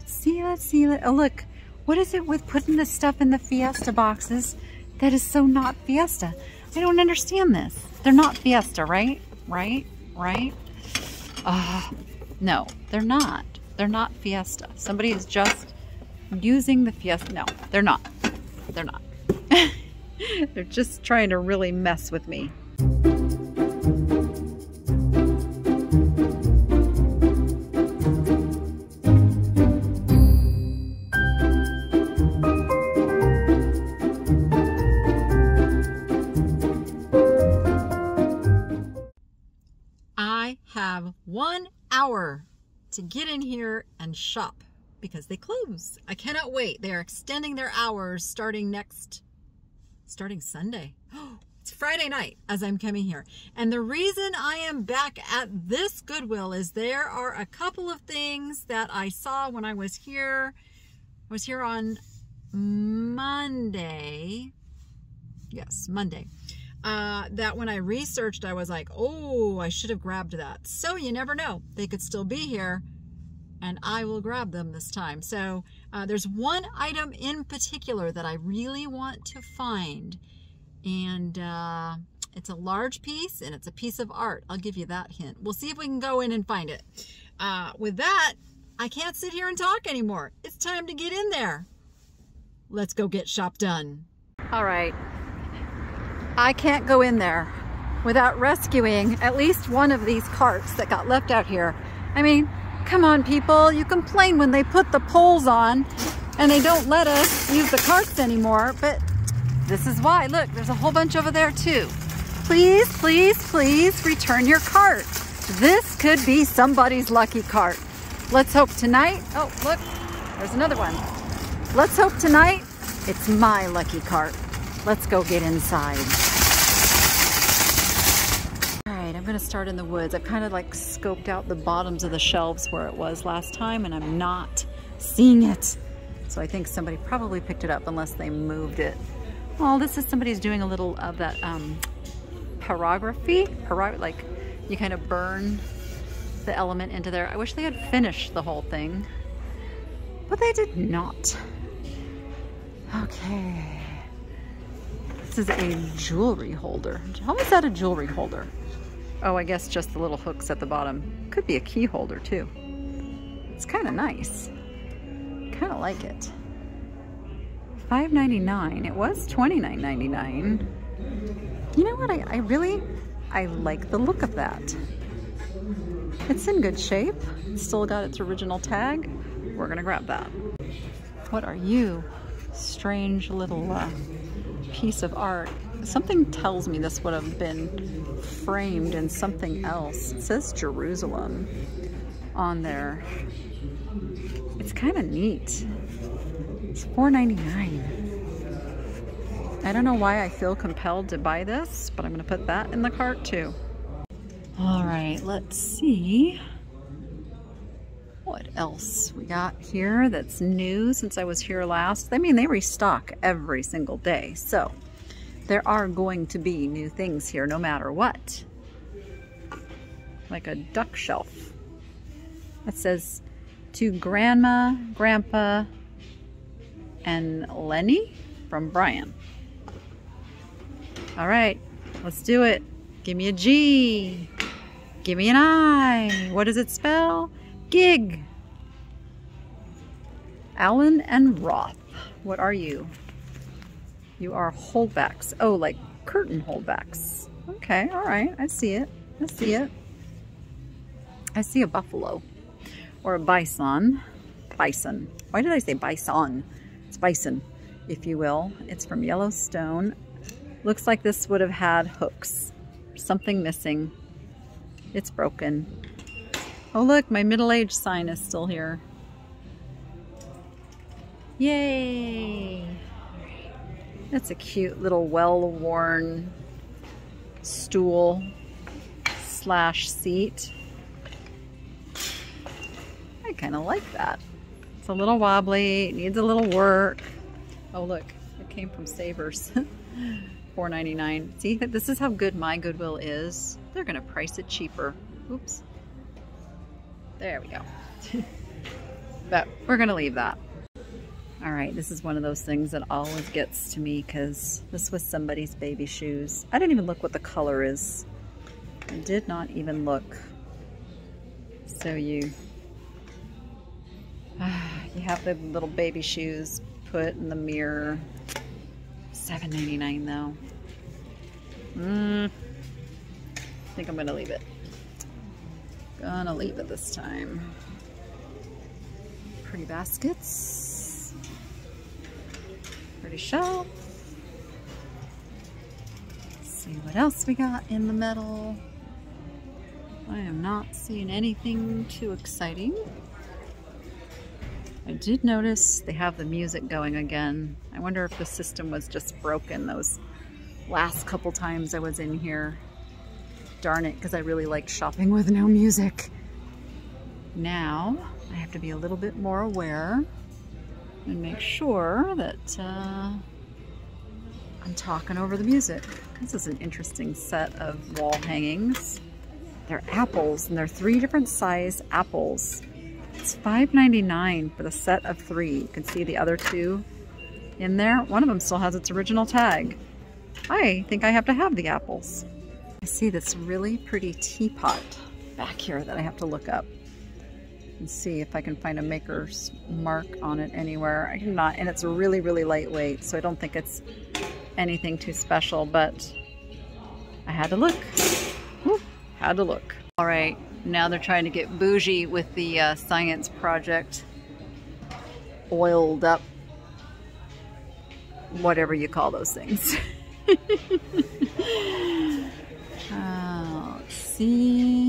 let's see, let's see. Oh, look. What is it with putting the stuff in the Fiesta boxes that is so not Fiesta? I don't understand this. They're not Fiesta, right? Right? Right? Uh, no, they're not. They're not Fiesta. Somebody is just using the Fiesta. No, they're not. They're not. they're just trying to really mess with me. To get in here and shop because they close. I cannot wait. They are extending their hours starting next, starting Sunday. It's Friday night as I'm coming here. And the reason I am back at this Goodwill is there are a couple of things that I saw when I was here. I was here on Monday. Yes, Monday. Uh, that when I researched, I was like, oh, I should have grabbed that. So you never know. They could still be here and I will grab them this time. So uh, there's one item in particular that I really want to find and uh, it's a large piece and it's a piece of art. I'll give you that hint. We'll see if we can go in and find it. Uh, with that, I can't sit here and talk anymore. It's time to get in there. Let's go get shop done. All right. I can't go in there without rescuing at least one of these carts that got left out here. I mean, come on people, you complain when they put the poles on and they don't let us use the carts anymore, but this is why. Look, there's a whole bunch over there too. Please, please, please return your cart. This could be somebody's lucky cart. Let's hope tonight, oh look, there's another one. Let's hope tonight it's my lucky cart. Let's go get inside. All right, I'm gonna start in the woods. I've kind of like scoped out the bottoms of the shelves where it was last time and I'm not seeing it. So I think somebody probably picked it up unless they moved it. Well, this is somebody's doing a little of that um, pyrography, Pyro like you kind of burn the element into there. I wish they had finished the whole thing, but they did not. Okay. This is a jewelry holder. How is that a jewelry holder? Oh, I guess just the little hooks at the bottom. Could be a key holder too. It's kind of nice. Kind of like it. $5.99. It was $29.99. You know what? I, I really, I like the look of that. It's in good shape. Still got its original tag. We're gonna grab that. What are you? Strange little uh, piece of art. Something tells me this would have been framed in something else. It says Jerusalem on there. It's kind of neat. It's $4.99. I don't know why I feel compelled to buy this, but I'm going to put that in the cart too. All right, let's see else we got here that's new since I was here last. I mean, they restock every single day, so there are going to be new things here no matter what. Like a duck shelf. That says to grandma, grandpa, and Lenny from Brian. All right, let's do it. Give me a G. Give me an I. What does it spell? Gig. Allen and Roth. What are you? You are holdbacks. Oh, like curtain holdbacks. Okay, all right. I see it. I see it. I see a buffalo or a bison. Bison. Why did I say bison? It's bison, if you will. It's from Yellowstone. Looks like this would have had hooks. Something missing. It's broken. Oh look, my middle-aged sign is still here. Yay! That's a cute little well-worn stool slash seat. I kind of like that It's a little wobbly, needs a little work. Oh look, it came from Savers. $4.99. See, this is how good my Goodwill is. They're gonna price it cheaper. Oops. There we go. But we're to leave that. All right, this is one of those things that always gets to me because this was somebody's baby shoes. I didn't even look what the color is. I did not even look. So you, you have the little baby shoes put in the mirror. $7.99 though. Mm, I think I'm gonna leave it. Gonna leave it this time. Pretty baskets. Pretty shelf. Let's see what else we got in the metal. I am not seeing anything too exciting. I did notice they have the music going again. I wonder if the system was just broken those last couple times I was in here. Darn it, because I really like shopping with no music. Now, I have to be a little bit more aware and make sure that uh, I'm talking over the music. This is an interesting set of wall hangings. They're apples, and they're three different size apples. It's $5.99 for the set of three. You can see the other two in there. One of them still has its original tag. I think I have to have the apples. I see this really pretty teapot back here that I have to look up and see if I can find a maker's mark on it anywhere. I cannot, and it's really, really lightweight, so I don't think it's anything too special, but I had to look. Had to look. All right, now they're trying to get bougie with the uh, science project oiled up, whatever you call those things. let's see.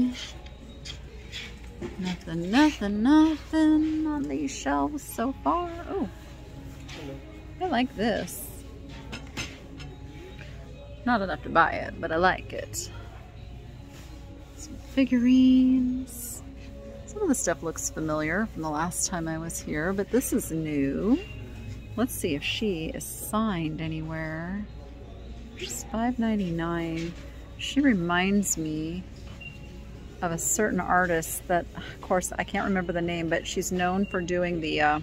Nothing, nothing, nothing on these shelves so far. Oh, I like this. Not enough to buy it, but I like it. Some figurines. Some of the stuff looks familiar from the last time I was here, but this is new. Let's see if she is signed anywhere. She's $5.99. She reminds me of a certain artist that, of course, I can't remember the name, but she's known for doing the uh,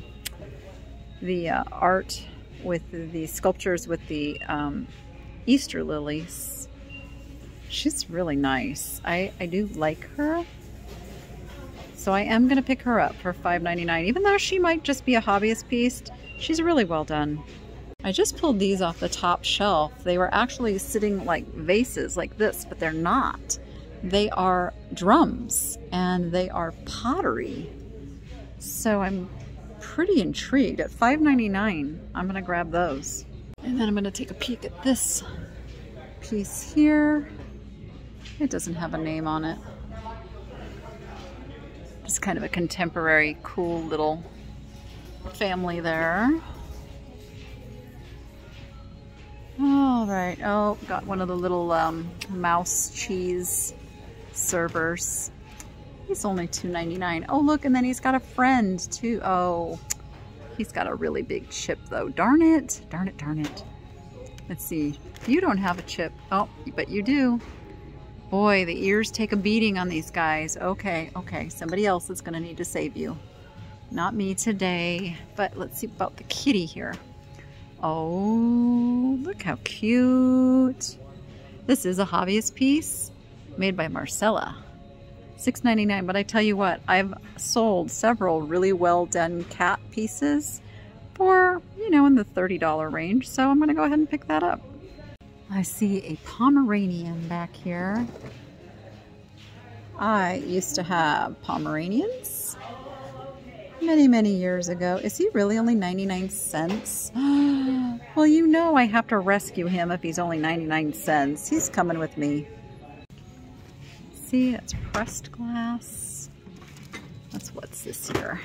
the uh, art with the sculptures with the um, Easter lilies. She's really nice. I, I do like her. So I am going to pick her up for $5.99. Even though she might just be a hobbyist piece, she's really well done. I just pulled these off the top shelf. They were actually sitting like vases like this, but they're not. They are drums and they are pottery. So I'm pretty intrigued. At $5.99, I'm to grab those. And then I'm to take a peek at this piece here. It doesn't have a name on it. Just kind of a contemporary, cool little family there. All right. Oh, got one of the little um, mouse cheese servers. He's only $2.99. Oh, look, and then he's got a friend, too. Oh, he's got a really big chip, though. Darn it. Darn it, darn it. Let's see. You don't have a chip. Oh, but you do. Boy, the ears take a beating on these guys. Okay, okay. Somebody else is going to need to save you. Not me today. But let's see about the kitty here. Oh, look how cute. This is a hobbyist piece made by Marcella. $6.99, but I tell you what, I've sold several really well done cat pieces for, you know, in the $30 range, so I'm to go ahead and pick that up. I see a Pomeranian back here. I used to have Pomeranians many, many years ago. Is he really only 99 cents? well, you know I have to rescue him if he's only 99 cents. He's coming with me. See, it's pressed glass. That's what's this here.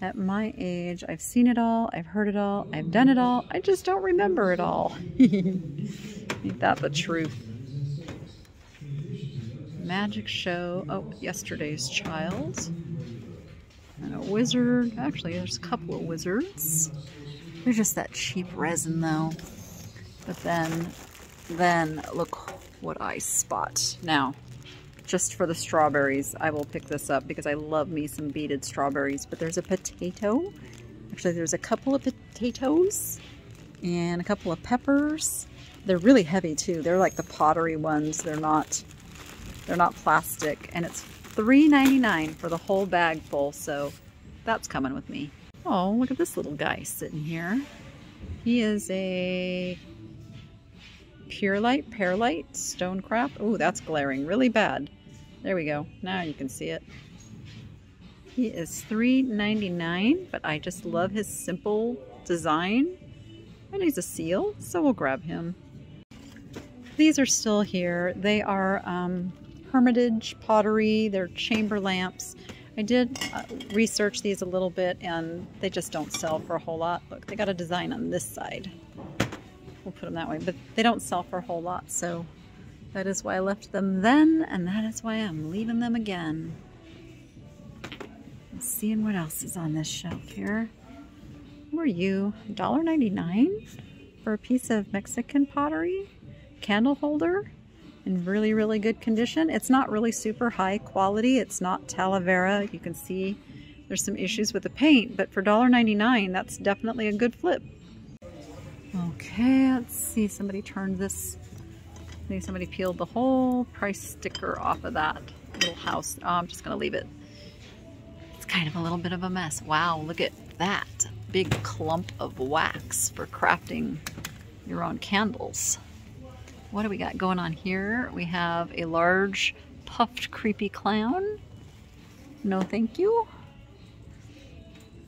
At my age, I've seen it all, I've heard it all, I've done it all, I just don't remember it all. Ain't that the truth? Magic show. Oh, yesterday's child. And a wizard. Actually, there's a couple of wizards. They're just that cheap resin though. But then, then look what I spot. Now, just for the strawberries, I will pick this up because I love me some beaded strawberries. But there's a potato. Actually, there's a couple of potatoes and a couple of peppers. They're really heavy too. They're like the pottery ones. They're not, they're not plastic. And it's $3.99 for the whole bag full. So that's coming with me. Oh, look at this little guy sitting here. He is a Purelite, Pearlite, Stone Crap. Oh, that's glaring really bad. There we go. Now you can see it. He is $3.99, but I just love his simple design. And he's a seal, so we'll grab him. These are still here. They are um, Hermitage pottery. They're chamber lamps. I did uh, research these a little bit and they just don't sell for a whole lot. Look, they got a design on this side. We'll put them that way, but they don't sell for a whole lot. So that is why I left them then and that is why I'm leaving them again. Let's seeing what else is on this shelf here. Who are you? $1.99 for a piece of Mexican pottery? Candle holder in really, really good condition. It's not really super high quality. It's not Talavera. You can see there's some issues with the paint, but for $1.99, that's definitely a good flip. Okay, let's see. Somebody turned this. I think somebody peeled the whole price sticker off of that little house. Oh, I'm just going to leave it. It's kind of a little bit of a mess. Wow, look at that big clump of wax for crafting your own candles. What do we got going on here? We have a large puffed creepy clown. No thank you.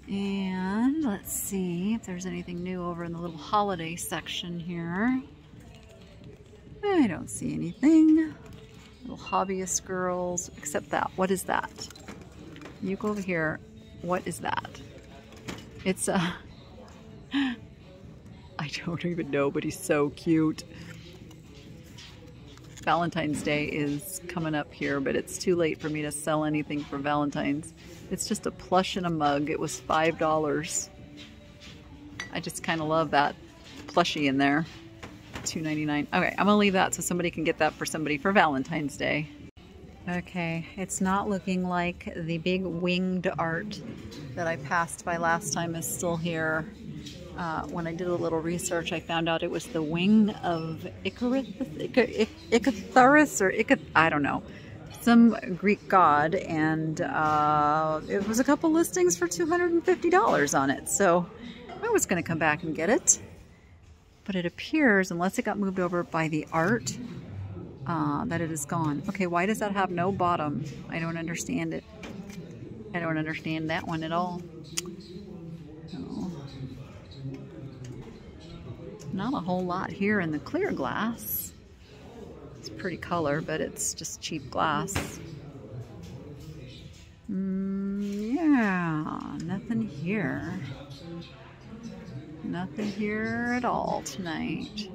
And let's see if there's anything new over in the little holiday section here. I don't see anything. Little hobbyist girls, except that. What is that? You go over here. What is that? It's uh, a... I don't even know, but he's so cute. Valentine's Day is coming up here, but it's too late for me to sell anything for Valentine's. It's just a plush in a mug. It was $5. I just kind of love that plushie in there. $2.99. Okay, I'm going to leave that so somebody can get that for somebody for Valentine's Day. Okay, it's not looking like the big winged art that I passed by last time is still here. Uh, when I did a little research, I found out it was the wing of Icarus, Icarus or Icath, I don't know, some Greek god, and uh, it was a couple listings for $250 on it. So I was going to come back and get it, but it appears, unless it got moved over by the art, uh, that it is gone. Okay, why does that have no bottom? I don't understand it. I don't understand that one at all. Not a whole lot here in the clear glass. Pretty color, but it's just cheap glass. Mm, yeah, nothing here. Nothing here at all tonight.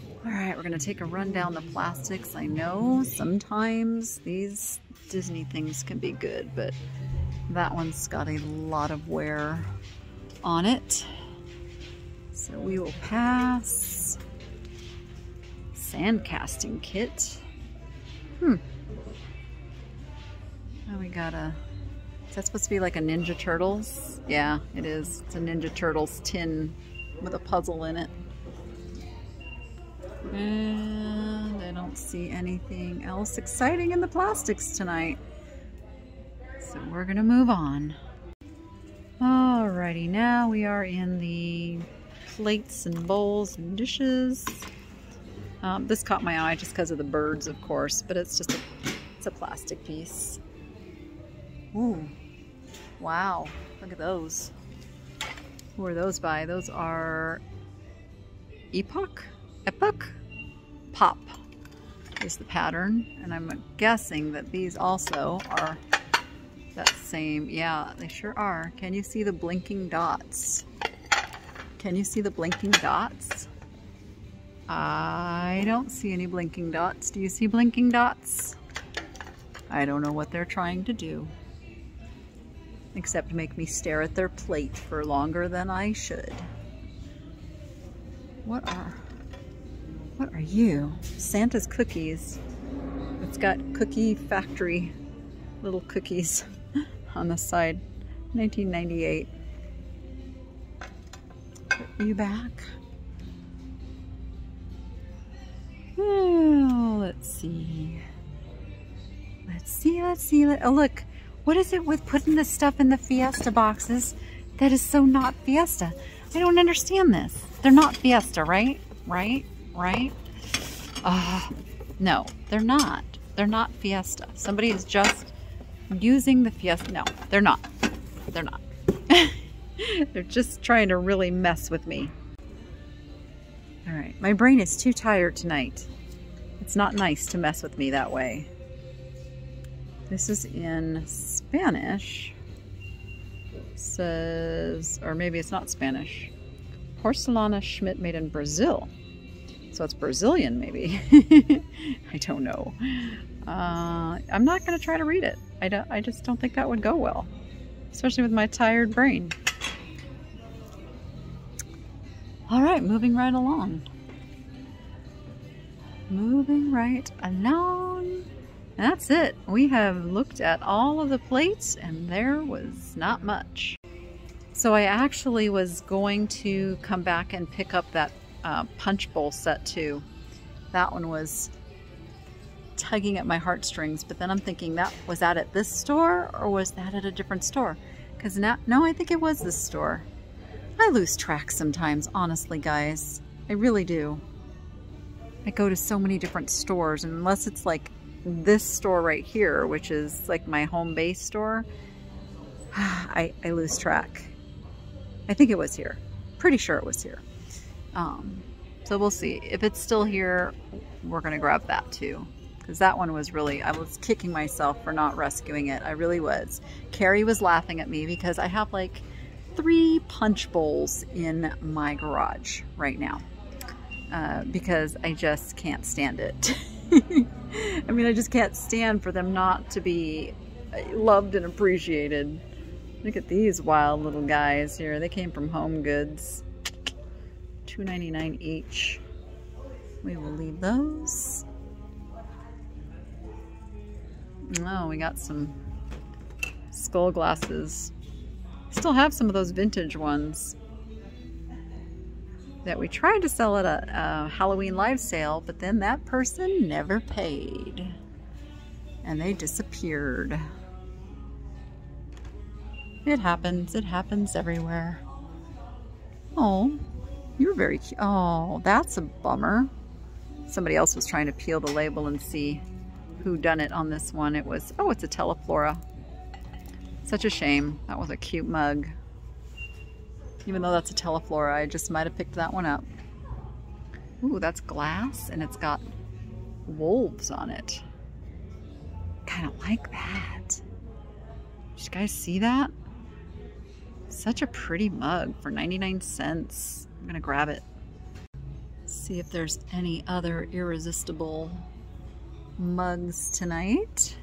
All right, we're gonna take a run down the plastics. I know sometimes these Disney things can be good, but that one's got a lot of wear on it. So we will pass. Sand casting kit. Hmm. Now we got a, is that supposed to be like a Ninja Turtles? Yeah, it is. It's a Ninja Turtles tin with a puzzle in it. And I don't see anything else exciting in the plastics tonight. So we're gonna move on. Alrighty, now we are in the plates and bowls and dishes. Um, this caught my eye just because of the birds, of course, but it's just a, it's a plastic piece. Ooh, wow, look at those. Who are those by? Those are Epoch? Epoch? Pop is the pattern. And I'm guessing that these also are that same. Yeah, they sure are. Can you see the blinking dots? Can you see the blinking dots? I don't see any blinking dots. Do you see blinking dots? I don't know what they're trying to do. Except make me stare at their plate for longer than I should. What are... What are you? Santa's cookies. It's got cookie factory little cookies on the side. 1998. Put you back. See, let's see. Oh, look. What is it with putting the stuff in the Fiesta boxes that is so not Fiesta? I don't understand this. They're not Fiesta, right? Right? Right? Uh, no, they're not. They're not Fiesta. Somebody is just using the Fiesta. No, they're not. They're not. they're just trying to really mess with me. All right, my brain is too tired tonight. It's not nice to mess with me that way. This is in Spanish. says, or maybe it's not Spanish. Porcelana Schmidt made in Brazil. So it's Brazilian, maybe. I don't know. Uh, I'm not going to try to read it. I, don't, I just don't think that would go well, especially with my tired brain. All right, moving right along. Moving right along. That's it. We have looked at all of the plates and there was not much. So I actually was going to come back and pick up that uh, punch bowl set too. That one was tugging at my heartstrings, but then I'm thinking that was that at this store or was that at a different store? Because now, no, I think it was this store. I lose track sometimes, honestly, guys. I really do. I go to so many different stores, and unless it's like this store right here, which is like my home base store, I, I lose track. I think it was here. Pretty sure it was here. Um, so we'll see. If it's still here, we're going to grab that too because that one was really, I was kicking myself for not rescuing it. I really was. Carrie was laughing at me because I have like three punch bowls in my garage right now uh, because I just can't stand it. I mean, I just can't stand for them not to be loved and appreciated. Look at these wild little guys here. They came from Home Goods. $2.99 each. We will leave those. Oh, we got some skull glasses. Still have some of those vintage ones that we tried to sell at a, a Halloween live sale, but then that person never paid. And they disappeared. It happens. It happens everywhere. Oh, you're very cute. Oh, that's a bummer. Somebody else was trying to peel the label and see who done it on this one. It was, oh, it's a Teleflora. Such a shame. That was a cute mug. Even though that's a Teleflora, I just might have picked that one up. Ooh, that's glass and it's got wolves on it. Kind of like that. Did you guys see that? Such a pretty mug for 99 cents. I'm gonna grab it. See if there's any other irresistible mugs tonight.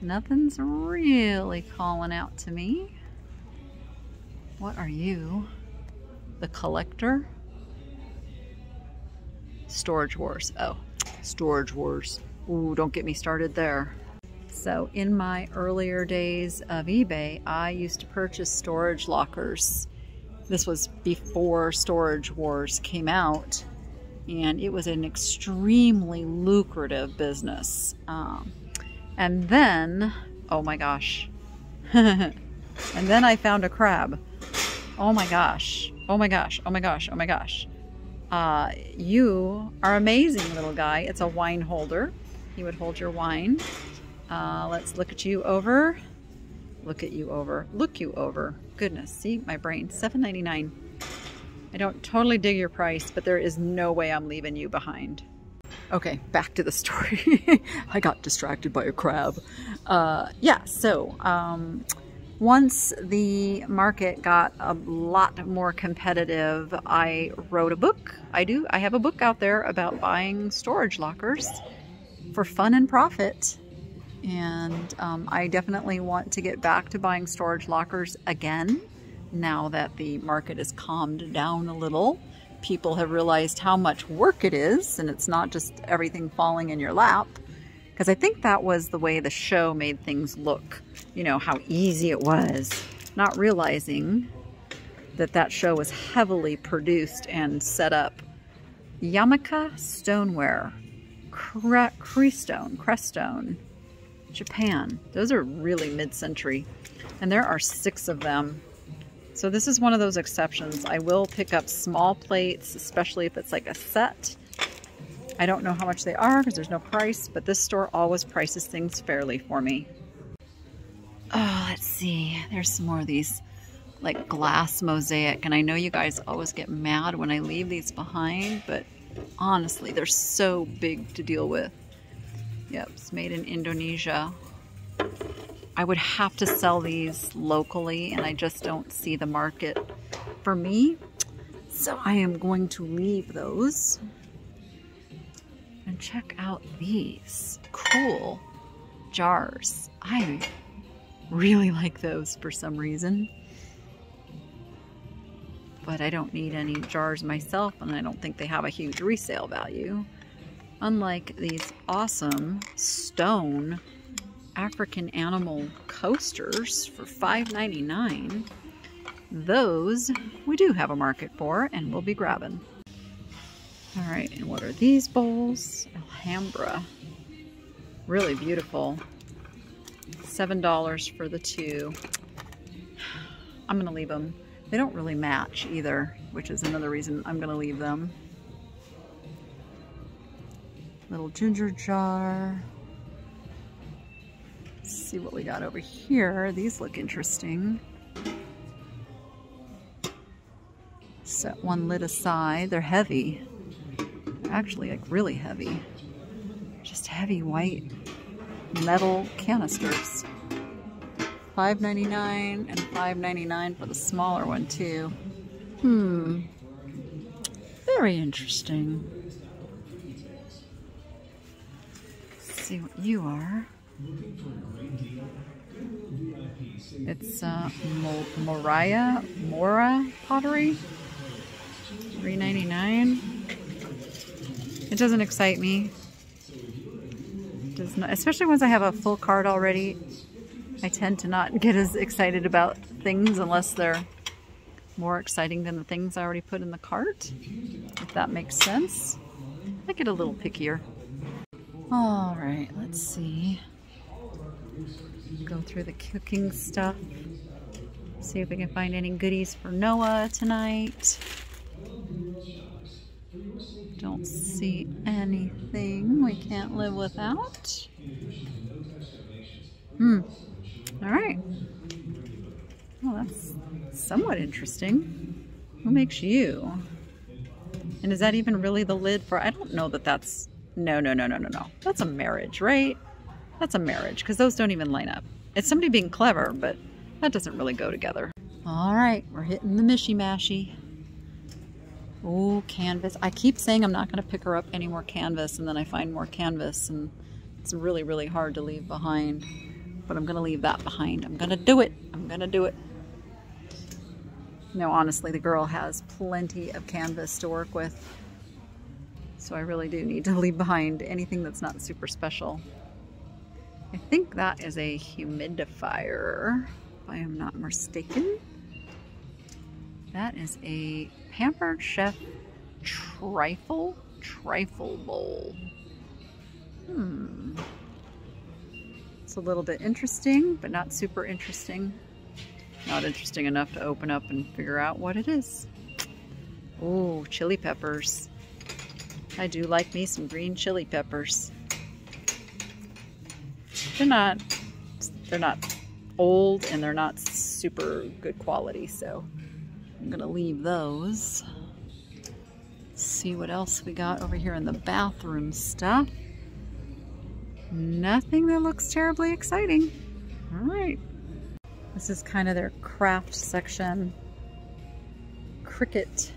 Nothing's really calling out to me. What are you? The collector? Storage Wars. Oh, Storage Wars. Ooh, don't get me started there. So in my earlier days of eBay, I used to purchase storage lockers. This was before Storage Wars came out and it was an extremely lucrative business. Um, and then, oh my gosh, and then I found a crab. Oh my gosh, oh my gosh, oh my gosh, oh my gosh. Uh, you are amazing, little guy. It's a wine holder. He would hold your wine. Uh, let's look at you over. Look at you over. Look you over. Goodness, see my brain. $7.99. I don't totally dig your price, but there is no way I'm leaving you behind. Okay, back to the story. I got distracted by a crab. Uh, yeah, so um, once the market got a lot more competitive, I wrote a book. I do. I have a book out there about buying storage lockers for fun and profit. And um, I definitely want to get back to buying storage lockers again now that the market has calmed down a little. People have realized how much work it is, and it's not just everything falling in your lap. Because I think that was the way the show made things look. You know, how easy it was. Not realizing that that show was heavily produced and set up. Yamaka Stoneware. Cre Crestone. Crestone. Japan. Those are really mid-century. And there are six of them. So this is one of those exceptions. I will pick up small plates, especially if it's like a set. I don't know how much they are because there's no price, but this store always prices things fairly for me. Oh, let's see. There's some more of these like glass mosaic. And I know you guys always get mad when I leave these behind, but honestly, they're so big to deal with. Yep, it's made in Indonesia. I would have to sell these locally and I just don't see the market for me. So I am going to leave those. And check out these cool jars. I really like those for some reason. But I don't need any jars myself and I don't think they have a huge resale value. Unlike these awesome stone African animal coasters for $5.99. Those we do have a market for and we'll be grabbing. All right, and what are these bowls? Alhambra. Really beautiful. $7 for the two. I'm gonna leave them. They don't really match either, which is another reason I'm gonna leave them. Little ginger jar. Let's see what we got over here. These look interesting. Set one lid aside. They're heavy. Actually like really heavy. Just heavy white metal canisters. $5.99 and $5.99 for the smaller one too. Hmm. Very interesting. Let's see what you are. It's uh, Moriah Mora pottery. $3.99. It doesn't excite me. Does not, especially once I have a full cart already. I tend to not get as excited about things unless they're more exciting than the things I already put in the cart, if that makes sense. I get a little pickier. All right, let's see. Go through the cooking stuff. See if we can find any goodies for Noah tonight. Don't see anything we can't live without. Hmm. All right. Well, that's somewhat interesting. Who makes you? And is that even really the lid for, I don't know that that's, no, no, no, no, no, no. That's a marriage, right? That's a marriage because those don't even line up. It's somebody being clever, but that doesn't really go together. All right, we're hitting the mishy mashy. Oh, canvas. I keep saying I'm not going to pick her up any more canvas, and then I find more canvas, and it's really, really hard to leave behind but I'm going to leave that behind. I'm going to do it. I'm going to do it. No, honestly, the girl has plenty of canvas to work with. So I really do need to leave behind anything that's not super special. I think that is a humidifier, if I am not mistaken. That is a Pampered Chef Trifle Trifle Bowl. Hmm. It's a little bit interesting, but not super interesting. Not interesting enough to open up and figure out what it is. Oh, chili peppers. I do like me some green chili peppers. They're not, they're not old and they're not super good quality, so I'm gonna leave those. See what else we got over here in the bathroom stuff. Nothing that looks terribly exciting. All right. This is kind of their craft section. Cricut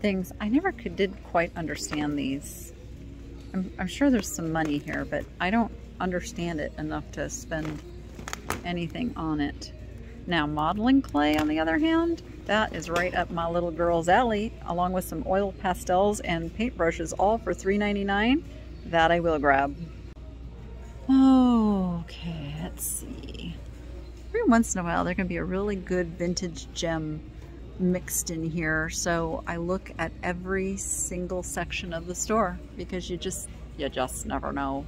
things. I never could, did quite understand these. I'm, I'm sure there's some money here, but I don't understand it enough to spend anything on it. Now, modeling clay, on the other hand, that is right up my little girl's alley, along with some oil pastels and paintbrushes, all for $3.99. That I will grab. Okay, let's see. Every once in a while there can be a really good vintage gem mixed in here. So I look at every single section of the store because you just, you just never know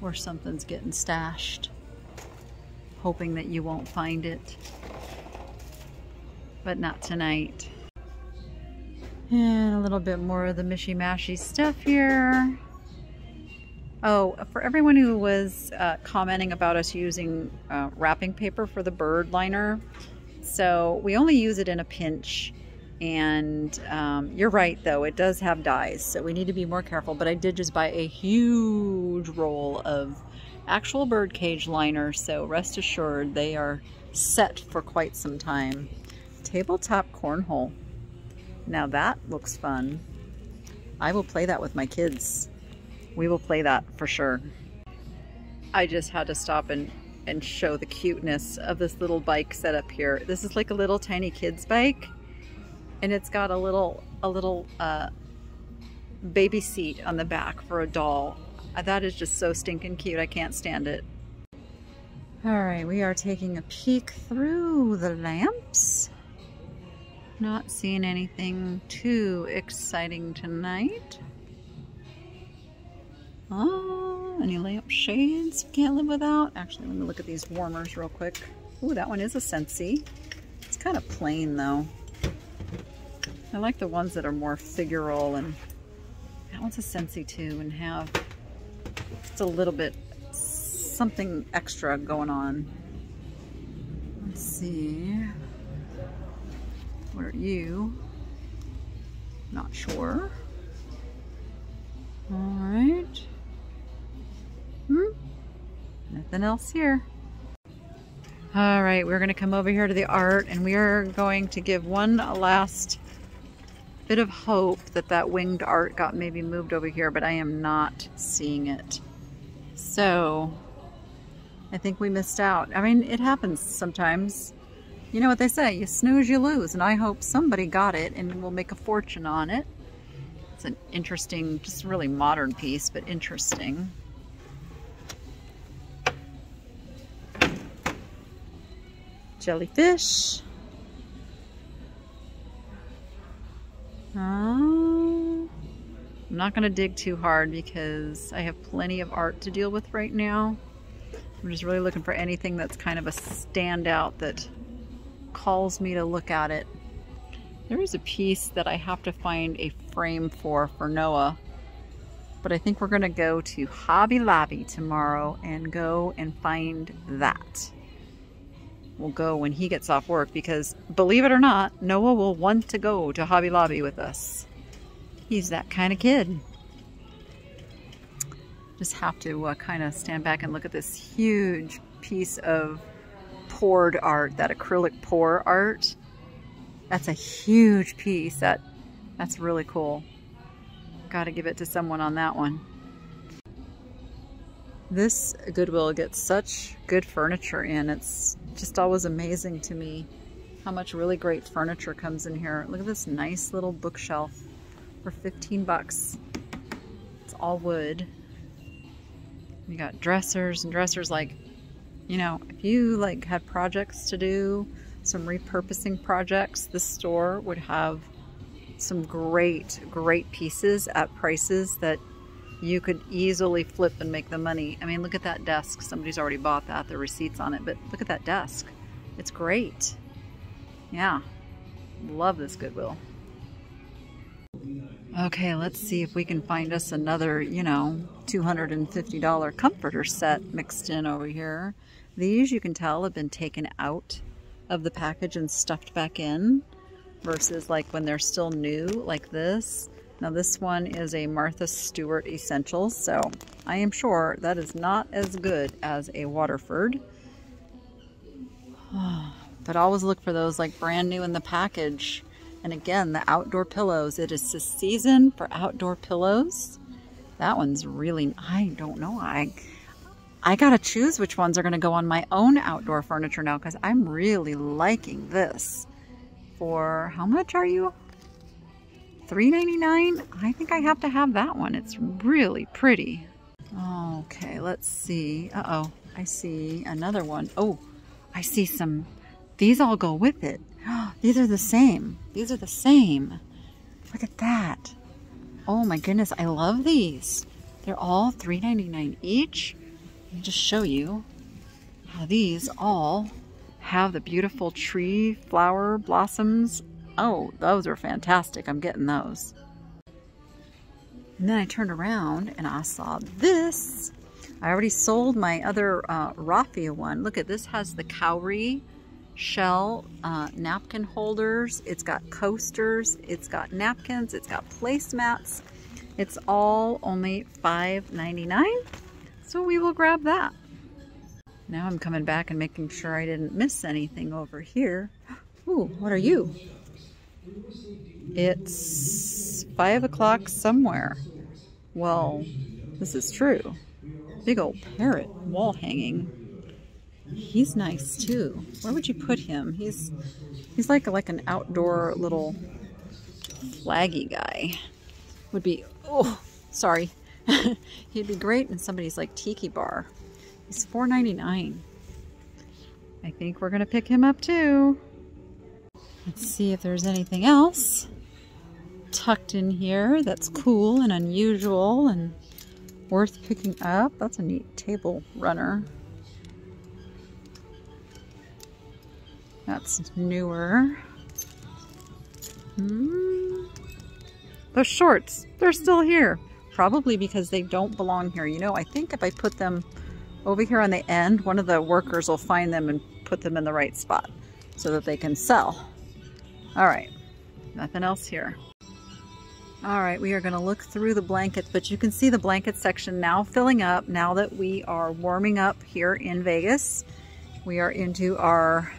where something's getting stashed. Hoping that you won't find it. But not tonight. And a little bit more of the mishy-mashy stuff here. Oh, for everyone who was uh, commenting about us using uh, wrapping paper for the bird liner, so we only use it in a pinch. And um, you're right, though, it does have dies, so we need to be more careful. But I did just buy a huge roll of actual birdcage liner, so rest assured they are set for quite some time. Tabletop cornhole. Now that looks fun. I will play that with my kids we will play that for sure. I just had to stop and, and show the cuteness of this little bike set up here. This is like a little tiny kid's bike and it's got a little, a little uh, baby seat on the back for a doll. Uh, that is just so stinking cute. I can't stand it. All right, we are taking a peek through the lamps. Not seeing anything too exciting tonight. Oh, any lamp shades can't live without? Actually, let me look at these warmers real quick. Ooh, that one is a Scentsy. It's kind of plain though. I like the ones that are more figural and that one's a Scentsy too and have just a little bit something extra going on. Let's see. What are you? Not sure. All right. Hmm? Nothing else here. All right, we're going to come over here to the art and we are going to give one last bit of hope that that winged art got maybe moved over here, but I am not seeing it. So I think we missed out. I mean, it happens sometimes. You know what they say, you snooze, you lose. And I hope somebody got it and will make a fortune on it. It's an interesting, just really modern piece, but interesting. jellyfish. Uh, I'm not going to dig too hard because I have plenty of art to deal with right now. I'm just really looking for anything that's kind of a standout that calls me to look at it. There is a piece that I have to find a frame for for Noah, but I think we're going to go to Hobby Lobby tomorrow and go and find that We'll go when he gets off work because believe it or not, Noah will want to go to Hobby Lobby with us. He's that kind of kid. Just have to uh, kind of stand back and look at this huge piece of poured art, that acrylic pour art. That's a huge piece. That That's really cool. Got to give it to someone on that one. This Goodwill gets such good furniture in. It's just always amazing to me how much really great furniture comes in here. Look at this nice little bookshelf for 15 bucks. It's all wood. You got dressers and dressers like, you know, if you like had projects to do, some repurposing projects, this store would have some great, great pieces at prices that you could easily flip and make the money. I mean, look at that desk. Somebody's already bought that, the receipts on it, but look at that desk. It's great. Yeah, love this Goodwill. Okay, let's see if we can find us another, you know, $250 comforter set mixed in over here. These, you can tell, have been taken out of the package and stuffed back in versus like when they're still new like this. Now this one is a Martha Stewart Essentials, so I am sure that is not as good as a Waterford. But always look for those like brand new in the package. And again, the outdoor pillows. It is the season for outdoor pillows. That one's really, I don't know. I I gotta choose which ones are gonna go on my own outdoor furniture now because I'm really liking this. For how much are you? $3.99. I think I have to have that one. It's really pretty. Okay, let's see. Uh-oh, I see another one. Oh, I see some. These all go with it. These are the same. These are the same. Look at that. Oh my goodness, I love these. They're all $3.99 each. Let me just show you how these all have the beautiful tree flower blossoms. Oh, those are fantastic. I'm getting those. And then I turned around and I saw this. I already sold my other uh, raffia one. Look at this has the cowrie shell uh, napkin holders. It's got coasters. It's got napkins. It's got placemats. It's all only $5.99. So we will grab that. Now I'm coming back and making sure I didn't miss anything over here. Ooh, what are you? It's five o'clock somewhere. Well, this is true. Big old parrot wall hanging. He's nice too. Where would you put him? He's he's like like an outdoor little flaggy guy. Would be oh sorry. He'd be great in somebody's like tiki bar. He's $4.99. I think we're gonna pick him up too. Let's see if there's anything else tucked in here that's cool and unusual and worth picking up. That's a neat table runner. That's newer. Hmm. Those shorts, they're still here. Probably because they don't belong here. You know, I think if I put them over here on the end, one of the workers will find them and put them in the right spot so that they can sell. All right, nothing else here. All right, we are gonna look through the blankets, but you can see the blanket section now filling up now that we are warming up here in Vegas. We are into our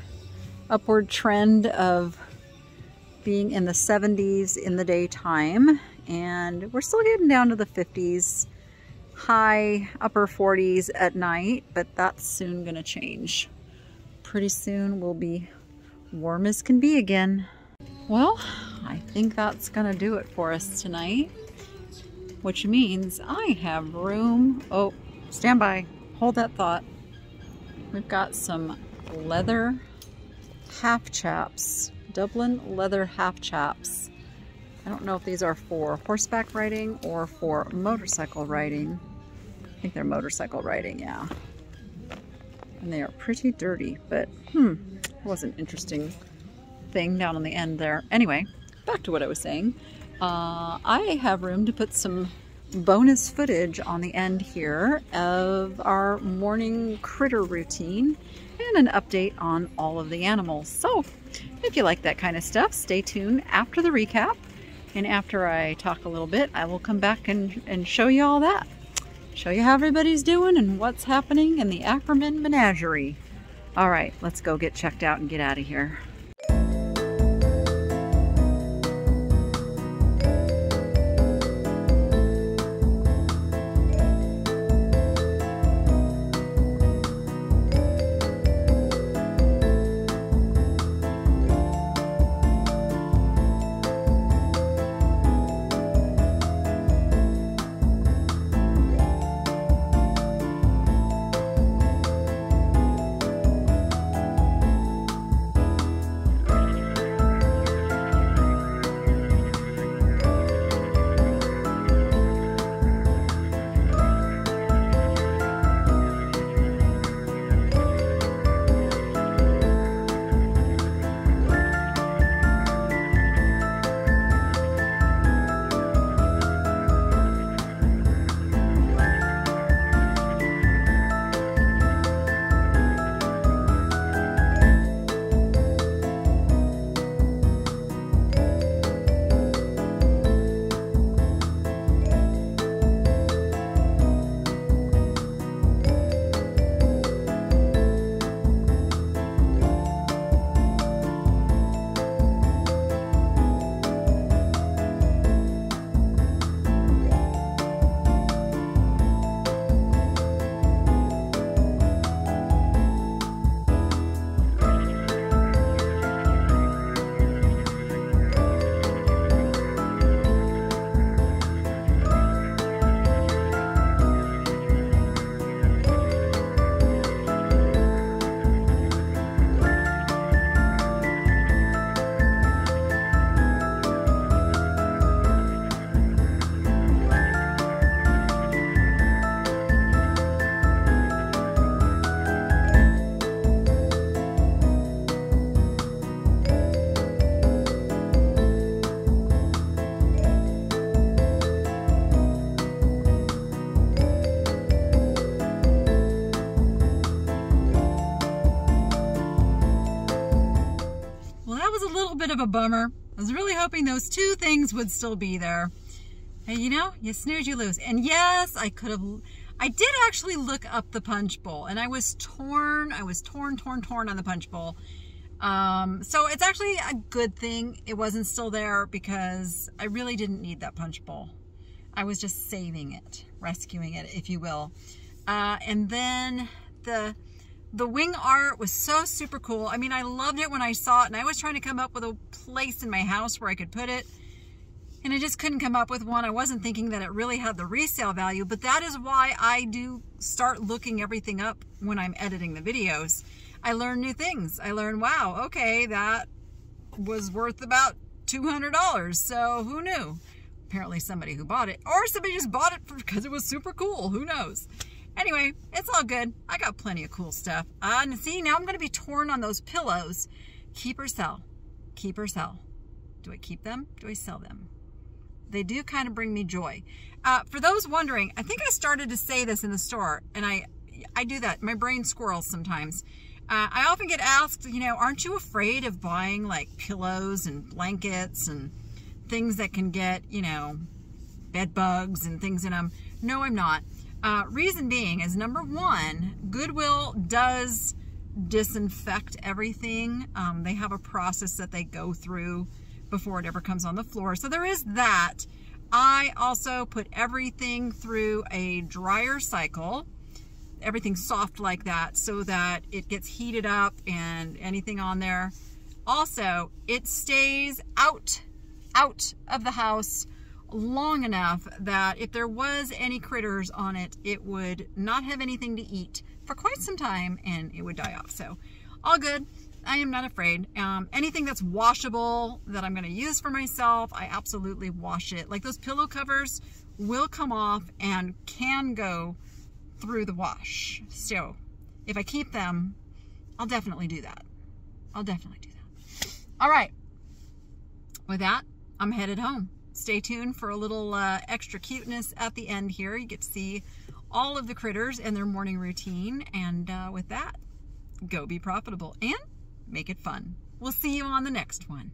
upward trend of being in the 70s in the daytime, and we're still getting down to the 50s, high upper 40s at night, but that's soon gonna change. Pretty soon we'll be warm as can be again. Well, I think that's to do it for us tonight, which means I have room. Oh, stand by. Hold that thought. We've got some leather half chaps, Dublin leather half chaps. I don't know if these are for horseback riding or for motorcycle riding. I think they're motorcycle riding, yeah. And they are pretty dirty, but hmm, was an interesting thing down on the end there. Anyway, back to what I was saying. Uh, I have room to put some bonus footage on the end here of our morning critter routine and an update on all of the animals. So if you like that kind of stuff, stay tuned after the recap. And after I talk a little bit, I will come back and, and show you all that. Show you how everybody's doing and what's happening in the Ackerman Menagerie. All right, let's go get checked out and get out of here. Bit of a bummer. I was really hoping those two things would still be there. And you know, you snooze, you lose. And yes, I could have, I did actually look up the punch bowl and I was torn. I was torn, torn, torn on the punch bowl. Um, so it's actually a good thing it wasn't still there because I really didn't need that punch bowl. I was just saving it, rescuing it, if you will. Uh, and then the the wing art was so super cool. I mean, I loved it when I saw it and I was trying to come up with a place in my house where I could put it and I just couldn't come up with one. I wasn't thinking that it really had the resale value, but that is why I do start looking everything up when I'm editing the videos. I learn new things. I learn, wow, okay, that was worth about $200. So who knew? Apparently somebody who bought it or somebody just bought it because it was super cool. Who knows? Anyway, it's all good. I got plenty of cool stuff. Uh, and see, now I'm going to be torn on those pillows. Keep or sell? Keep or sell? Do I keep them? Do I sell them? They do kind of bring me joy. Uh, for those wondering, I think I started to say this in the store, and I, I do that. My brain squirrels sometimes. Uh, I often get asked, you know, aren't you afraid of buying like pillows and blankets and things that can get, you know, bed bugs and things in them? No, I'm not. Uh, reason being is number one, Goodwill does disinfect everything. Um, they have a process that they go through before it ever comes on the floor. So there is that. I also put everything through a dryer cycle, everything soft like that, so that it gets heated up and anything on there. Also, it stays out, out of the house long enough that if there was any critters on it, it would not have anything to eat for quite some time and it would die off. So all good. I am not afraid. Um, anything that's washable that I'm going to use for myself, I absolutely wash it. Like those pillow covers will come off and can go through the wash. So if I keep them, I'll definitely do that. I'll definitely do that. All right. With that, I'm headed home stay tuned for a little uh, extra cuteness at the end here. You get to see all of the critters and their morning routine. And uh, with that, go be profitable and make it fun. We'll see you on the next one.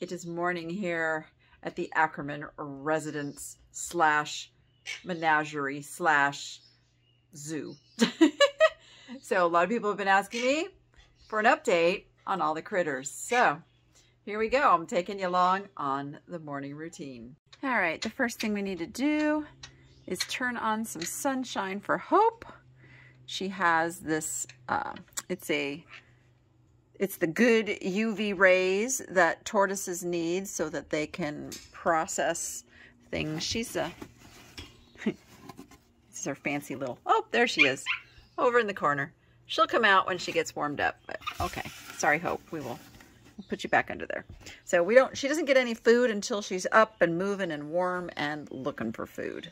It is morning here at the Ackerman residence slash menagerie slash zoo. so a lot of people have been asking me for an update on all the critters. So here we go. I'm taking you along on the morning routine. All right, the first thing we need to do is turn on some sunshine for Hope. She has this, uh, it's a, it's the good UV rays that tortoises need so that they can process things. She's a, this is her fancy little, oh, there she is, over in the corner. She'll come out when she gets warmed up, but okay. Sorry, Hope, we will We'll put you back under there. So we don't, she doesn't get any food until she's up and moving and warm and looking for food.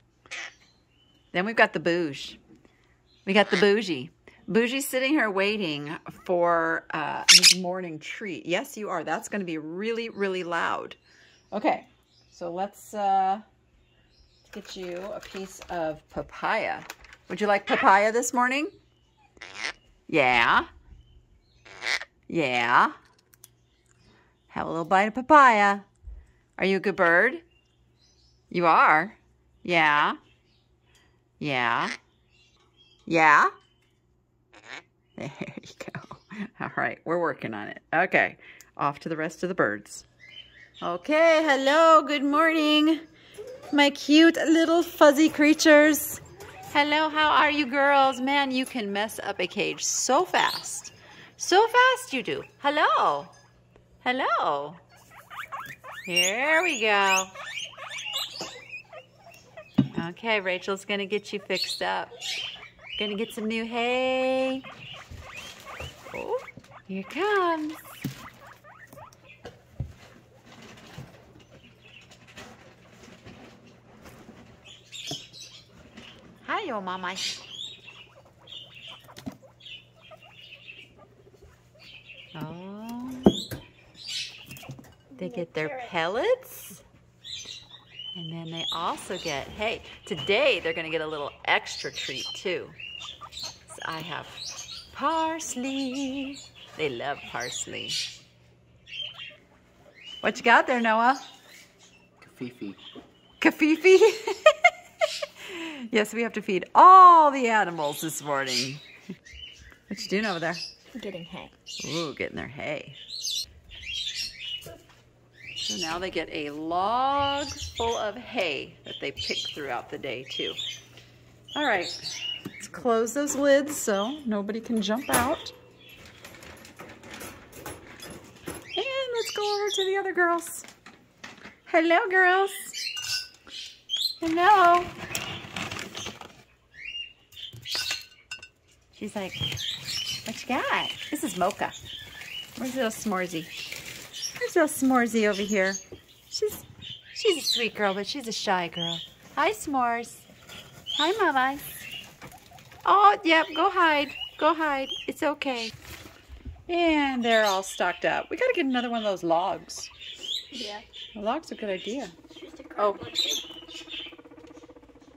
Then we've got the bouge. We got the bougie. Bougie's sitting here waiting for uh, his morning treat. Yes, you are. That's going to be really, really loud. Okay, so let's uh, get you a piece of papaya. Would you like papaya this morning? Yeah. Yeah. Have a little bite of papaya. Are you a good bird? You are? Yeah. Yeah. Yeah? There you go. All right, we're working on it. Okay, off to the rest of the birds. Okay, hello, good morning. My cute little fuzzy creatures. Hello, how are you girls? Man, you can mess up a cage so fast. So fast you do. Hello. Hello. Here we go. Okay, Rachel's to get you fixed up. To get some new hay. Oh, here comes. Hi, your mama. Oh. They get their pellets. And then they also get, hey, today they're going to get a little extra treat too. So I have parsley. They love parsley. What you got there, Noah? Kafifi. Kafifi? yes, we have to feed all the animals this morning. What you doing over there? Getting hay. Ooh, getting their hay. So now they get a log full of hay that they pick throughout the day too. All right, let's close those lids so nobody can jump out. And let's go over to the other girls. Hello, girls. Hello. She's like, what you got? This is Mocha. Where's little S'moresy? Little S'moresy over here. She's she's a sweet girl, but she's a shy girl. Hi, S'mores. Hi, Mama. Oh, yep, go hide. Go hide. It's okay. And they're all stocked up. We gotta get another one of those logs. Yeah. A log's a good idea. Oh.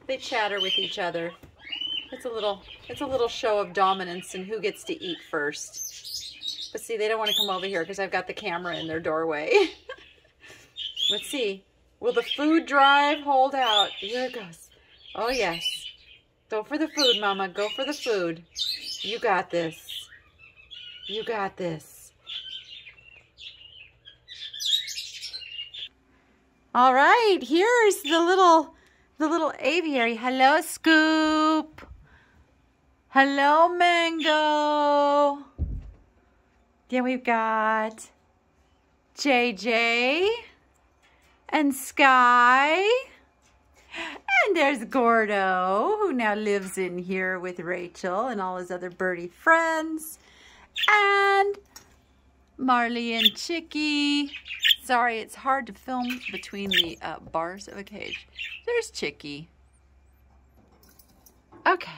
They chatter with each other. It's a little it's a little show of dominance and who gets to eat first. But see, they don't want to come over here because I've got the camera in their doorway. Let's see. Will the food drive hold out? Here it goes. Oh yes. Go for the food, Mama. Go for the food. You got this. You got this. All right, here's the little the little aviary. Hello, Scoop. Hello, Mango. Then we've got JJ and Sky. And there's Gordo, who now lives in here with Rachel and all his other birdie friends. And Marley and Chicky. Sorry, it's hard to film between the uh, bars of a cage. There's Chicky. Okay,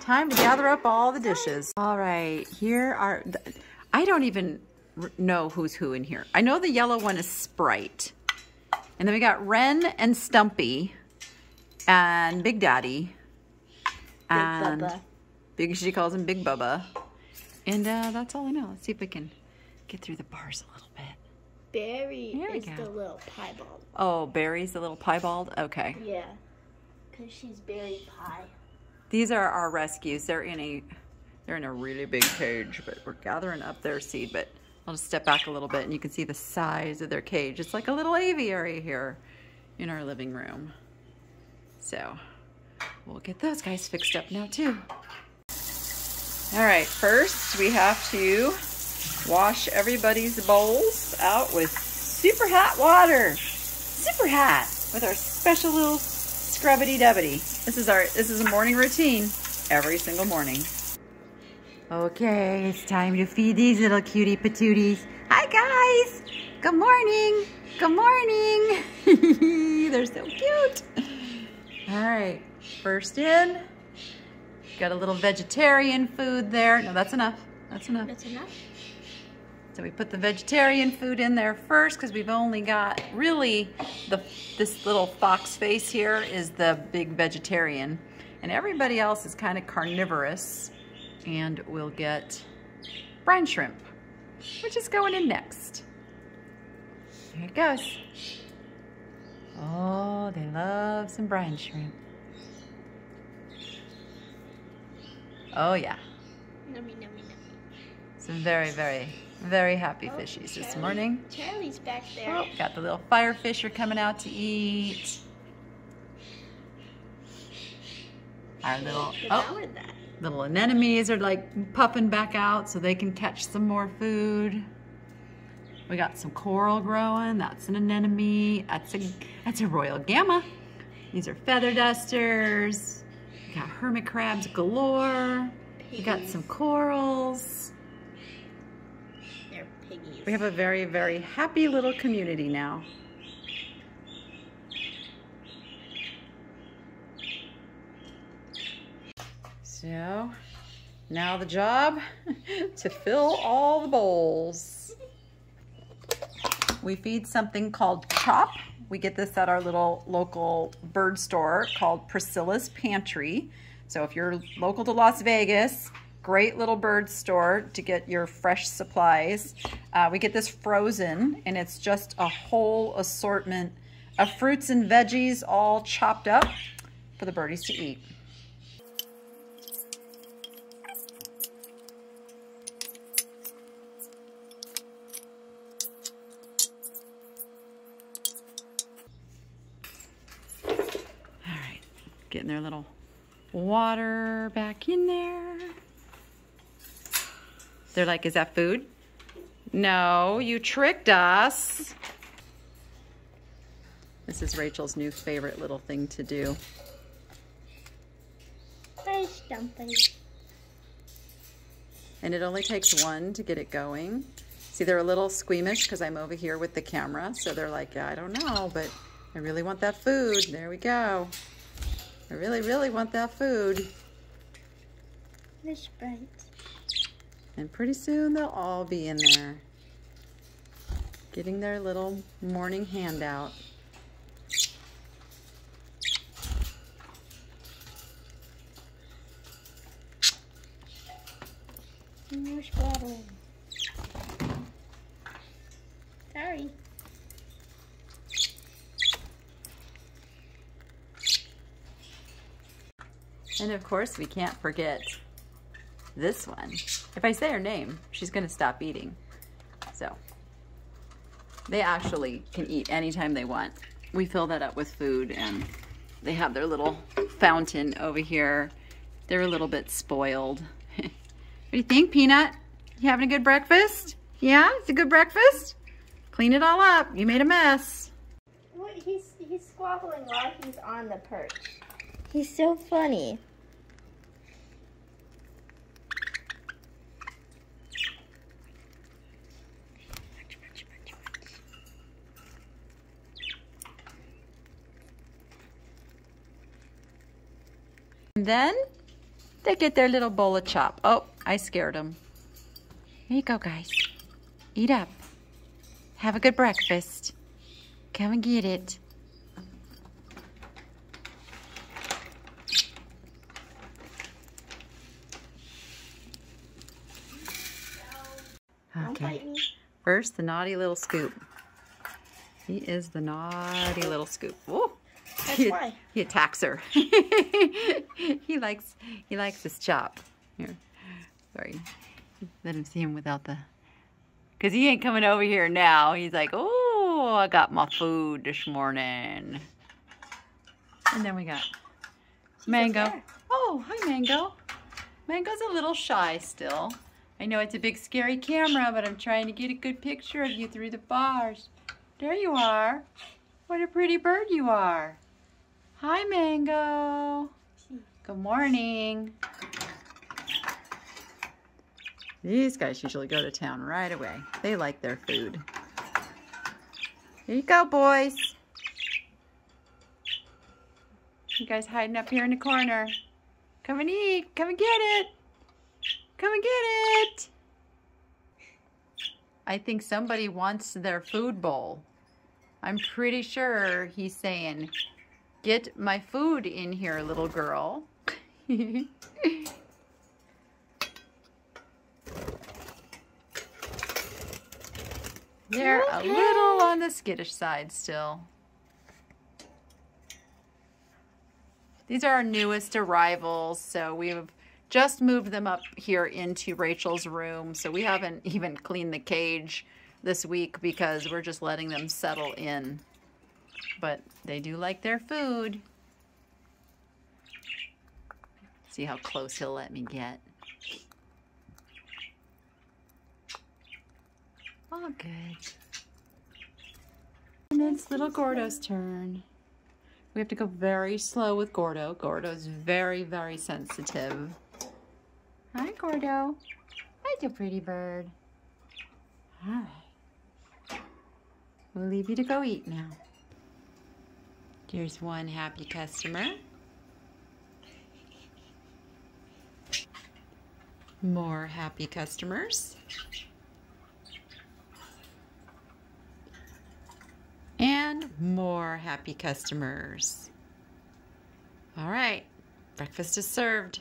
time to gather up all the dishes. All right, here are, th- I don't even know who's who in here. I know the yellow one is Sprite. And then we got Ren and Stumpy and Big Daddy. and Bubba. Big, she calls him Big Bubba. And uh, that's all I know. Let's see if we can get through the bars a little bit. Barry is go. the little piebald. Oh, Barry's the little piebald? Okay. Yeah. Because she's Barry Pie. These are our rescues. They're in a they're in a really big cage, but we're gathering up their seed. But I'll just step back a little bit and you can see the size of their cage. It's like a little aviary here in our living room. So we'll get those guys fixed up now too. All right, first we have to wash everybody's bowls out with super hot water. Super hot with our special little scrubbity dubbity. This is our this is a morning routine every single morning. Okay, it's time to feed these little cutie patooties. Hi guys! Good morning! Good morning! They're so cute. All right, first in. Got a little vegetarian food there. No, that's enough. That's enough. That's enough? So we put the vegetarian food in there first because we've only got really the this little fox face here is the big vegetarian and everybody else is kind of carnivorous and we'll get brine shrimp which is going in next. Here it goes. Oh, they love some brine shrimp. Oh yeah, Nummy, nummy, nummy. some very, very, very happy Oh, fishies this morning. Charlie's back there. Oh, got the little firefisher coming out to eat. Our little oh, wrong with that? Little anemones are like puffing back out so they can catch some more food. We got some coral growing. That's an anemone. That's a that's a royal gramma. These are feather dusters. We got hermit crabs galore. We got some corals. They're piggies. We have a very, very happy little community now. So now the job to fill all the bowls. We feed something called chop. We get this at our little local bird store called Priscilla's Pantry. So if you're local to Las Vegas, Great little bird store to get your fresh supplies. Uh, we get this frozen and it's just a whole assortment of fruits and veggies all chopped up for the birdies to eat. Getting their little water back in there. They're like, is that food? No, you tricked us. This is Rachel's new favorite little thing to do. Hi, Stumpy. And it only takes one to get it going. See, they're a little squeamish because I'm over here with the camera. So they're like, yeah, I don't know, but I really want that food. There we go. I really, really want that food. The Sprite. And pretty soon they'll all be in there. Getting their little morning handout. English bottle. Sorry. And of course, we can't forget this one. If I say her name, she's to stop eating. So, they actually can eat anytime they want. We fill that up with food, and they have their little fountain over here. They're a little bit spoiled. what do you think, Peanut? You having a good breakfast? Yeah? It's a good breakfast? Clean it all up. You made a mess. He's he's squabbling while he's on the perch. He's so funny. And then they get their little bowl of chop. Oh, I scared them. Here you go, guys. Eat up. Have a good breakfast. Come and get it. Okay. First, the naughty little scoop. He is the naughty little scoop. Whoa. That's he, why. he attacks her. he likes he likes his chop. Here, sorry. Let him see him without the. Cause he ain't coming over here now. He's like, oh, I got my food this morning. And then we got Mango. Oh, hi Mango. Mango's a little shy still. I know it's a big scary camera, but I'm trying to get a good picture of you through the bars. There you are. What a pretty bird you are. Hi, Mango. Good morning. These guys usually go to town right away. They like their food. Here you go, boys. You guys hiding up here in the corner. Come and eat. Come and get it. Come and get it. I think somebody wants their food bowl. I'm pretty sure he's saying, Get my food in here, little girl. They're a little on the skittish side still. These are our newest arrivals, so we've just moved them up here into Rachel's room. So we haven't even cleaned the cage this week because we're just letting them settle in. But they do like their food. See how close he'll let me get. All good. And it's little Gordo's turn. We have to go very slow with Gordo. Gordo's very, very sensitive. Hi, Gordo. Hi, you pretty bird. All right. We'll leave you to go eat now. Here's one happy customer. More happy customers. And more happy customers. All right, breakfast is served.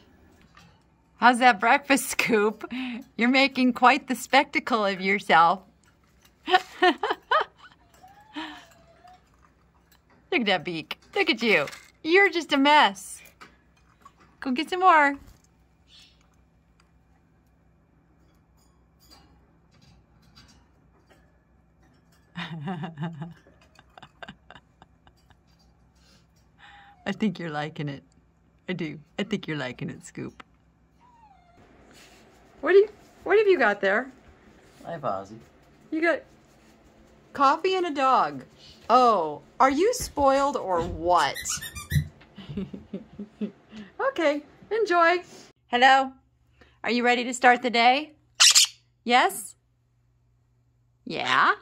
How's that breakfast, Scoop? You're making quite the spectacle of yourself. Look at that beak. Look at you. You're just a mess. Go get some more. I think you're liking it. I do. I think you're liking it, Scoop. What do you what have you got there? Hi, Ozzy. You got coffee and a dog. Oh, are you spoiled or what? okay, enjoy. Hello. Are you ready to start the day? Yes? Yeah?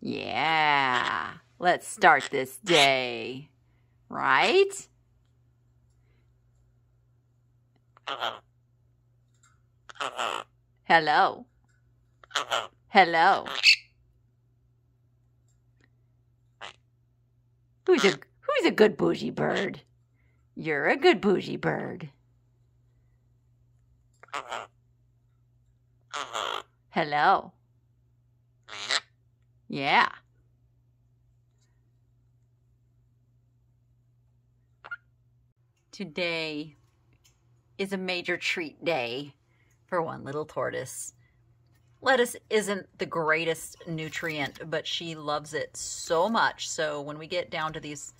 Yeah. Let's start this day. Right? Uh-huh. Hello. Hello. Who's a who's a good bougie bird? You're a good bougie bird. Hello. Yeah. Today is a major treat day for one little tortoise. Lettuce isn't the greatest nutrient, but she loves it so much. So when we get down to these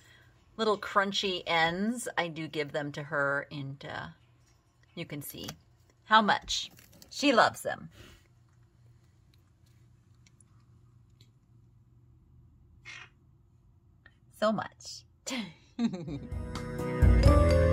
little crunchy ends, I do give them to her and uh, you can see how much she loves them. So much.